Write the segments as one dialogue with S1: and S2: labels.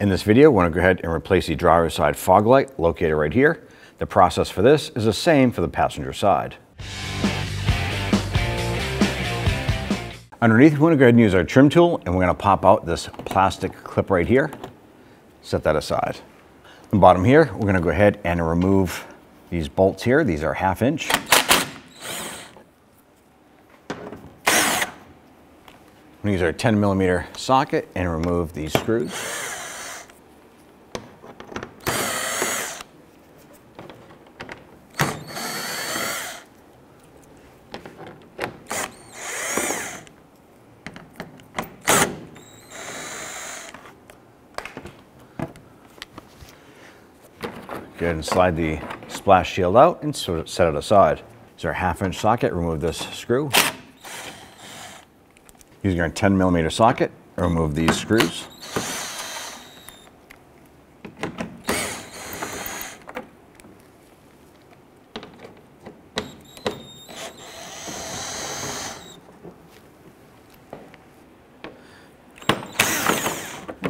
S1: In this video, we're going to go ahead and replace the driver's side fog light located right here. The process for this is the same for the passenger side. Underneath, we're going to go ahead and use our trim tool and we're going to pop out this plastic clip right here. Set that aside. The bottom here, we're going to go ahead and remove these bolts here. These are half inch. I'm going to use our 10 millimeter socket and remove these screws. Go ahead and slide the splash shield out and set it aside. Is our half inch socket, remove this screw. Using our 10 millimeter socket, remove these screws.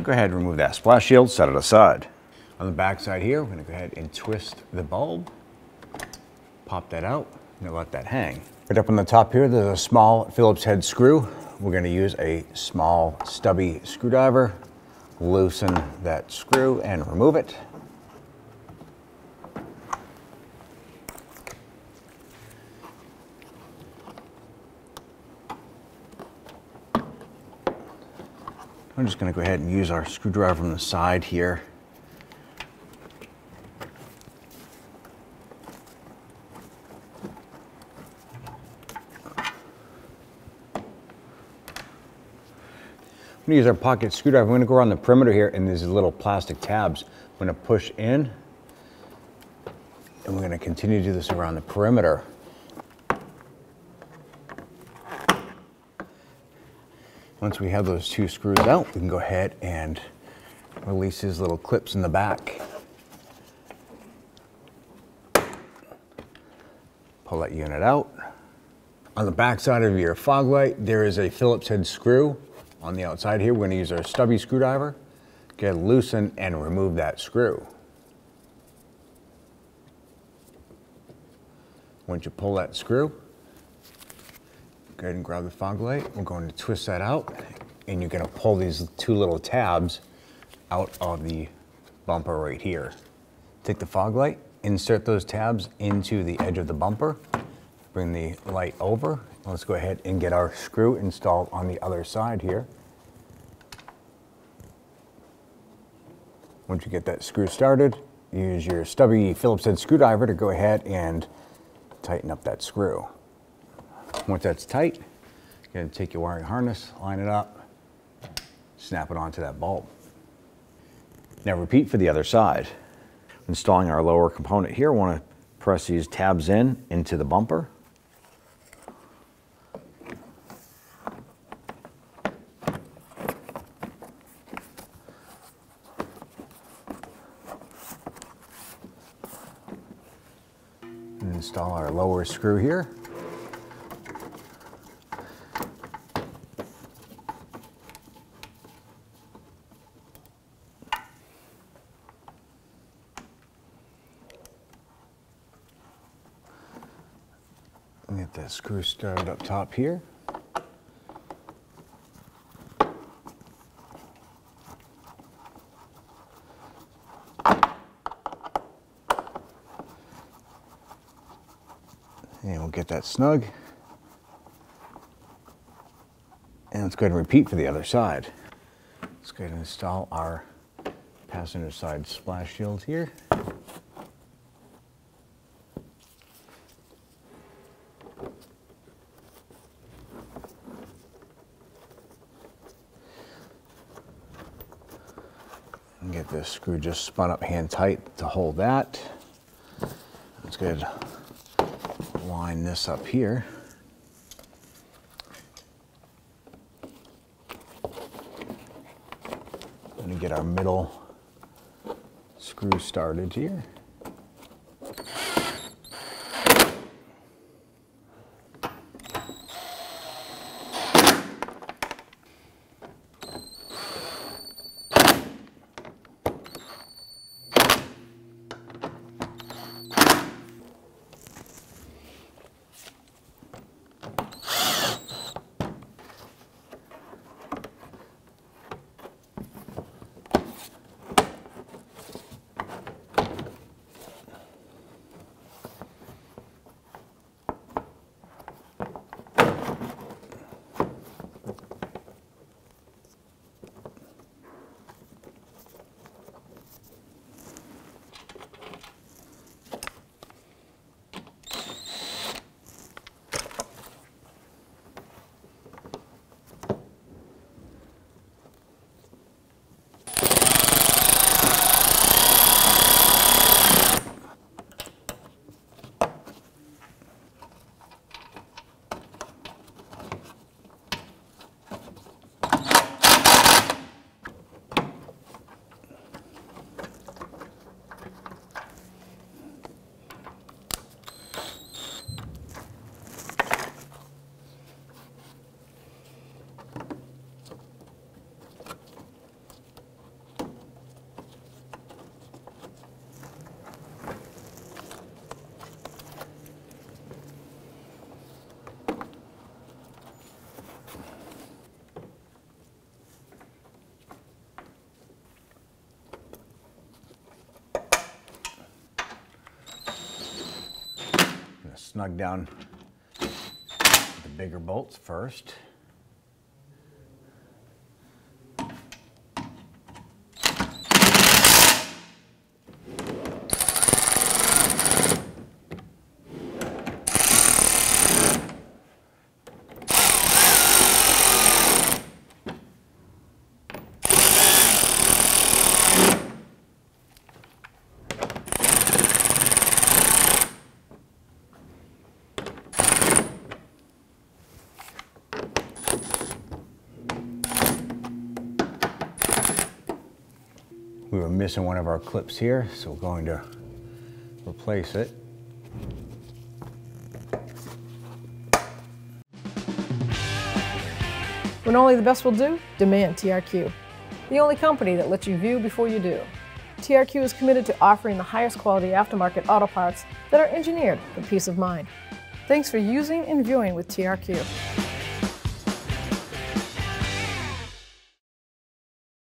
S1: go ahead and remove that splash shield, set it aside. On the back side here, we're gonna go ahead and twist the bulb, pop that out, and let that hang. Right up on the top here, there's a small Phillips head screw. We're gonna use a small stubby screwdriver, loosen that screw and remove it. I'm just gonna go ahead and use our screwdriver from the side here I'm gonna use our pocket screwdriver. I'm gonna go around the perimeter here and these little plastic tabs. I'm gonna push in and we're gonna continue to do this around the perimeter. Once we have those two screws out, we can go ahead and release these little clips in the back. Pull that unit out. On the back side of your fog light, there is a Phillips head screw on the outside here, we're to use our stubby screwdriver, get loosen and remove that screw. Once you pull that screw, go ahead and grab the fog light. We're going to twist that out and you're going to pull these two little tabs out of the bumper right here. Take the fog light, insert those tabs into the edge of the bumper, bring the light over Let's go ahead and get our screw installed on the other side here. Once you get that screw started, use your stubby Phillips head screwdriver to go ahead and tighten up that screw. Once that's tight, you're gonna take your wiring harness, line it up, snap it onto that bulb. Now repeat for the other side. Installing our lower component here, wanna press these tabs in into the bumper. Install our lower screw here. Get that screw started up top here. And we'll get that snug. And let's go ahead and repeat for the other side. Let's go ahead and install our passenger side splash shield here. And get this screw just spun up hand tight to hold that. That's good line this up here. Going to get our middle screw started here. Snug down the bigger bolts first. We were missing one of our clips here, so we're going to replace it.
S2: When only the best will do, demand TRQ. The only company that lets you view before you do. TRQ is committed to offering the highest quality aftermarket auto parts that are engineered for peace of mind. Thanks for using and viewing with TRQ.